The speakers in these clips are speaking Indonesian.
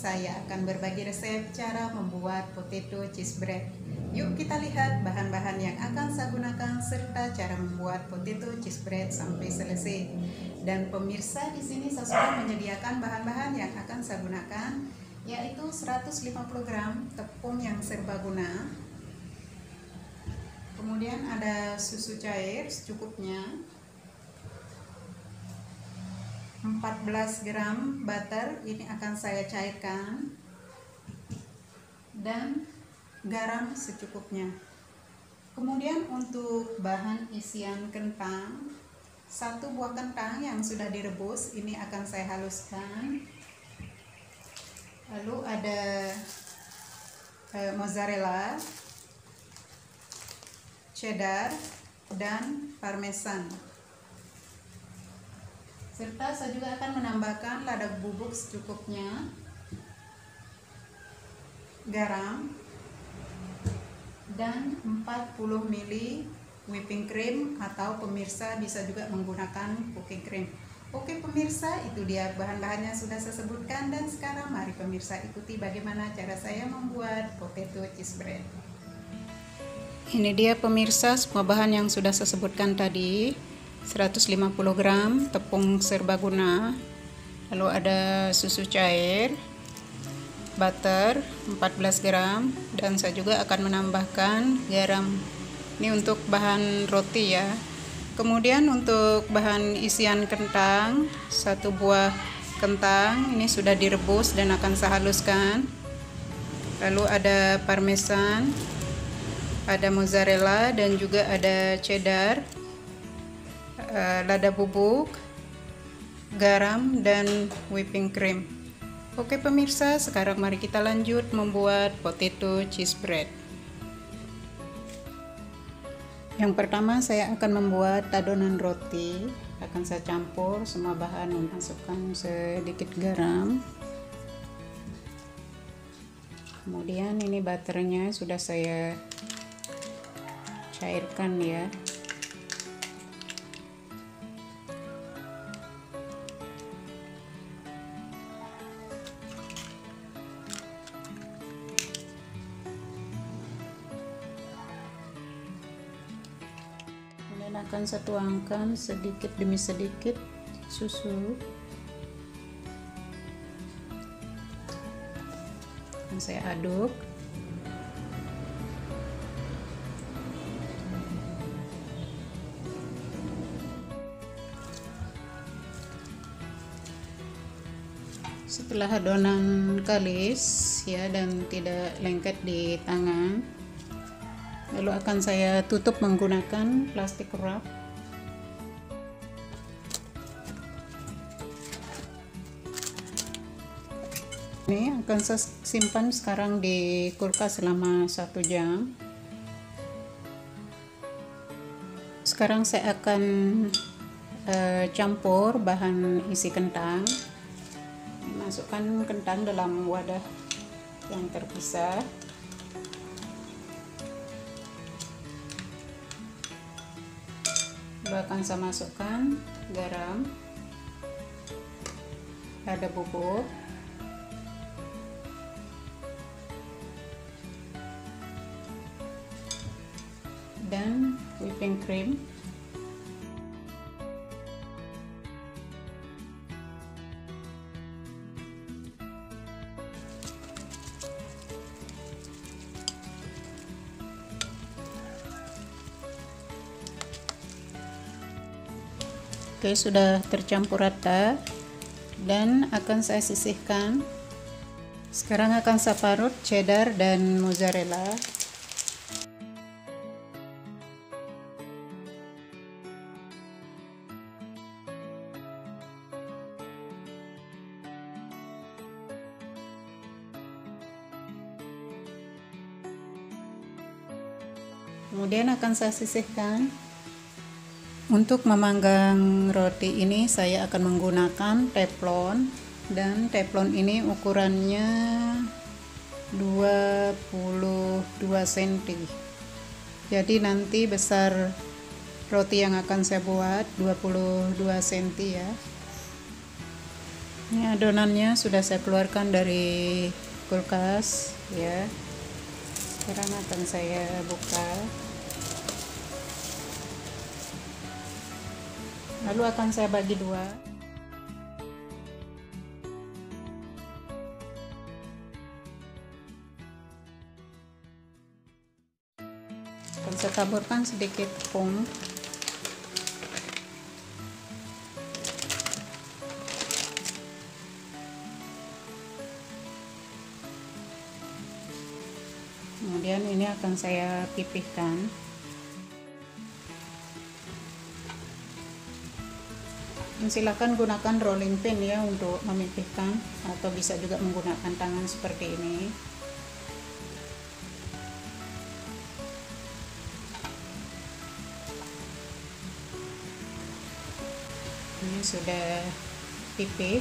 saya akan berbagi resep cara membuat potato cheese bread. Yuk kita lihat bahan-bahan yang akan saya gunakan serta cara membuat potato cheese bread sampai selesai. Dan pemirsa di sini saya sudah menyediakan bahan-bahan yang akan saya gunakan yaitu 150 gram tepung yang serbaguna. Kemudian ada susu cair secukupnya 14 gram butter ini akan saya cairkan. Dan garam secukupnya. Kemudian untuk bahan isian kentang satu buah kentang yang sudah direbus ini akan saya haluskan. Lalu ada eh, mozzarella cheddar dan parmesan serta saya juga akan menambahkan lada bubuk secukupnya. Garam. Dan 40 ml whipping cream atau pemirsa bisa juga menggunakan cooking cream. Oke pemirsa itu dia bahan-bahannya sudah saya sebutkan. Dan sekarang mari pemirsa ikuti bagaimana cara saya membuat potato cheese bread. Ini dia pemirsa semua bahan yang sudah saya sebutkan tadi 150 gram tepung serbaguna lalu ada susu cair butter 14 gram dan saya juga akan menambahkan garam. Ini untuk bahan roti ya. Kemudian untuk bahan isian kentang satu buah kentang ini sudah direbus dan akan saya haluskan. Lalu ada parmesan ada mozzarella dan juga ada cheddar uh, lada bubuk, garam, dan whipping cream. Oke pemirsa, sekarang mari kita lanjut membuat potato cheese bread. Yang pertama saya akan membuat adonan roti. Akan saya campur semua bahan memasukkan sedikit garam. Kemudian ini butternya sudah saya cairkan ya. Akan saya tuangkan sedikit demi sedikit susu. Dan saya aduk. Setelah adonan kalis ya dan tidak lengket di tangan lalu akan saya tutup menggunakan plastik wrap. Ini akan saya simpan sekarang di kulkas selama satu jam. Sekarang saya akan uh, campur bahan isi kentang. Masukkan kentang dalam wadah yang terpisah akan saya masukkan garam lada bubuk. Dan whipping cream Oke, sudah tercampur rata dan akan saya sisihkan. Sekarang akan saya parut cheddar dan mozzarella. Kemudian akan saya sisihkan untuk memanggang roti ini saya akan menggunakan teflon dan teflon ini ukurannya 22 cm. Jadi nanti besar roti yang akan saya buat 22 cm ya. ini adonannya sudah saya keluarkan dari kulkas ya sekarang akan saya buka lalu akan saya bagi dua. Akan saya taburkan sedikit tepung kemudian ini akan saya pipihkan silakan gunakan rolling pin ya untuk memipihkan atau bisa juga menggunakan tangan seperti ini. Ini sudah pipih.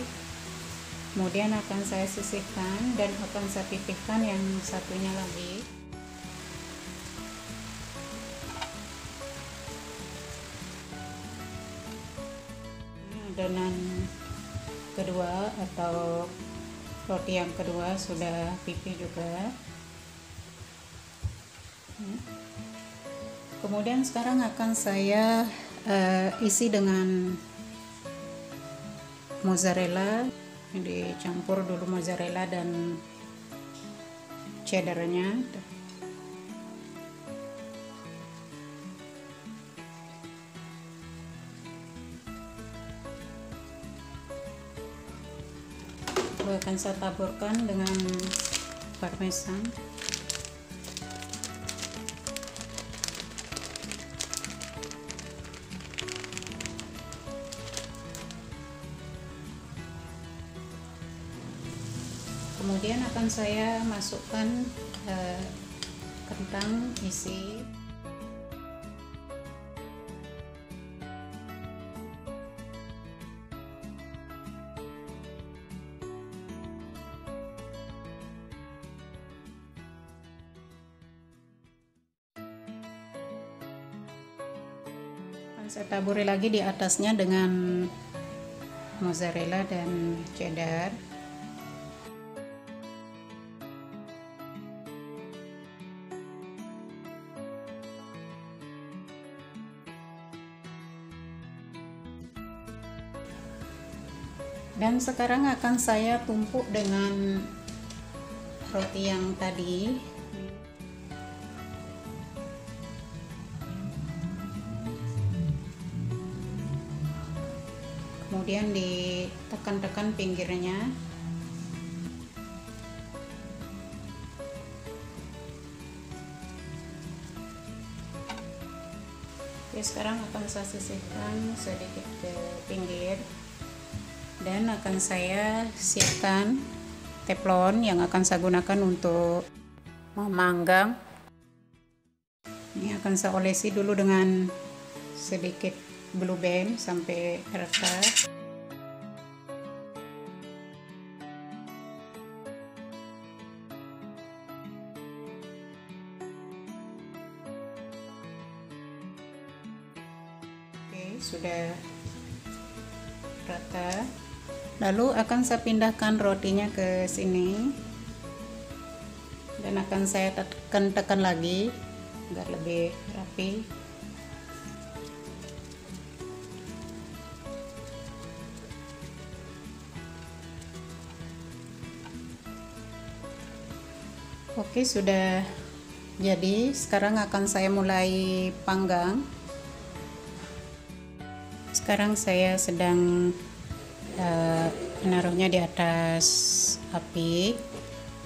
Kemudian akan saya sisihkan dan akan saya pipihkan yang satunya lagi adonan kedua atau roti yang kedua sudah pipih juga. Kemudian sekarang akan saya uh, isi dengan mozzarella. Dicampur dulu mozzarella dan cheddarnya akan saya taburkan dengan parmesan. Kemudian akan saya masukkan uh, kentang isi saya taburi lagi di atasnya dengan mozzarella dan cheddar. Dan sekarang akan saya tumpuk dengan roti yang tadi kemudian ditekan-tekan pinggirnya. Oke, sekarang akan saya sisihkan sedikit ke pinggir. Dan akan saya siapkan teflon yang akan saya gunakan untuk memanggang. Ini akan saya olesi dulu dengan sedikit blue band sampai rata sudah rata lalu akan saya pindahkan rotinya ke sini dan akan saya tekan-tekan lagi agar lebih rapi Oke, sudah jadi. Sekarang akan saya mulai panggang. Sekarang saya sedang uh, menaruhnya di atas api.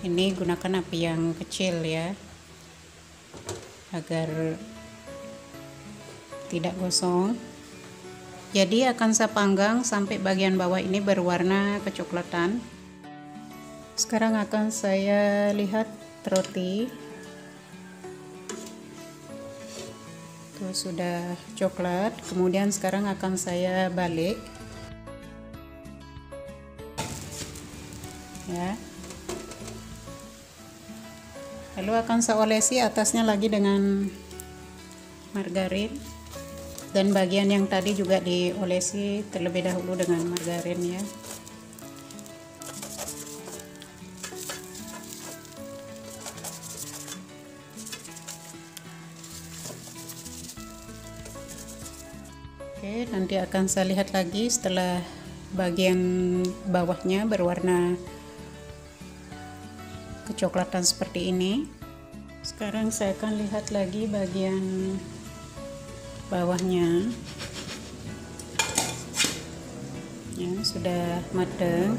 Ini gunakan api yang kecil ya. Agar tidak gosong. Jadi akan saya panggang sampai bagian bawah ini berwarna kecoklatan. Sekarang akan saya lihat roti itu sudah coklat kemudian sekarang akan saya balik. Ya. Lalu akan saya olesi atasnya lagi dengan margarin. Dan bagian yang tadi juga diolesi terlebih dahulu dengan margarin ya Oke, nanti akan saya lihat lagi setelah bagian bawahnya berwarna kecoklatan seperti ini. Sekarang saya akan lihat lagi bagian bawahnya. Ya, sudah matang.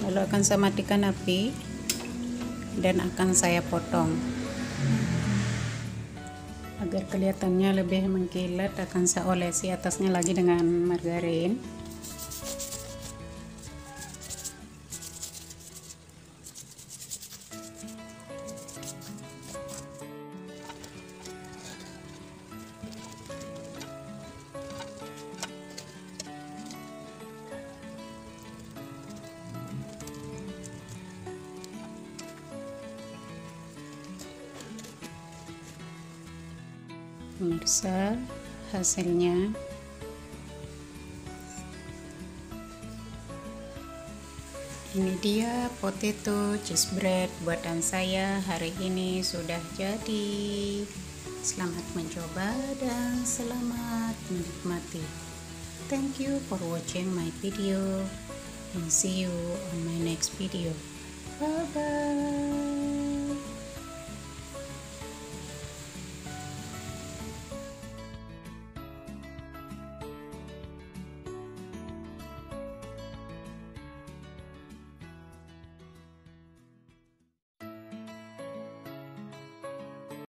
Lalu akan saya matikan api dan akan saya potong agar kelihatannya lebih mengkilat akan saya olesi atasnya lagi dengan margarin pemirsa hasilnya. Ini dia potato cheese bread buatan saya hari ini sudah jadi. Selamat mencoba dan selamat menikmati. Thank you for watching my video. And see you on my next video. Bye bye